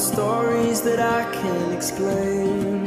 stories that I can explain.